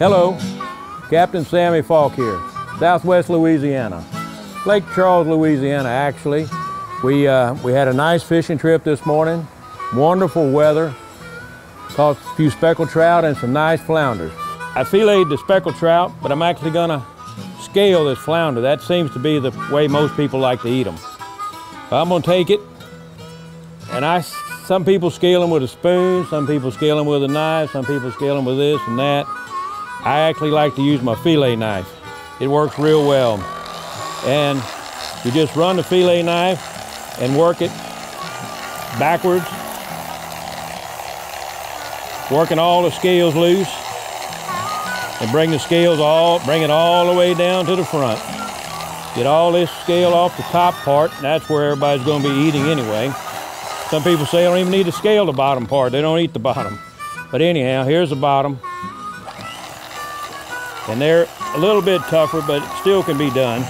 Hello, Captain Sammy Falk here, Southwest Louisiana. Lake Charles, Louisiana, actually. We, uh, we had a nice fishing trip this morning, wonderful weather, caught a few speckled trout and some nice flounders. I filleted the speckled trout, but I'm actually gonna scale this flounder. That seems to be the way most people like to eat them. I'm gonna take it, and I, some people scale them with a spoon, some people scale them with a knife, some people scale them with this and that. I actually like to use my fillet knife. It works real well. And you just run the fillet knife and work it backwards, working all the scales loose, and bring the scales all, bring it all the way down to the front. Get all this scale off the top part, that's where everybody's gonna be eating anyway. Some people say I don't even need to scale the bottom part, they don't eat the bottom. But anyhow, here's the bottom. And they're a little bit tougher, but still can be done.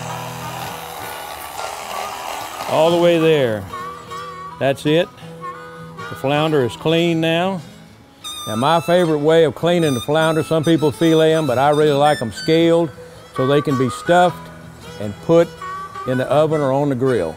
All the way there. That's it. The flounder is clean now. Now my favorite way of cleaning the flounder, some people fillet them, but I really like them scaled so they can be stuffed and put in the oven or on the grill.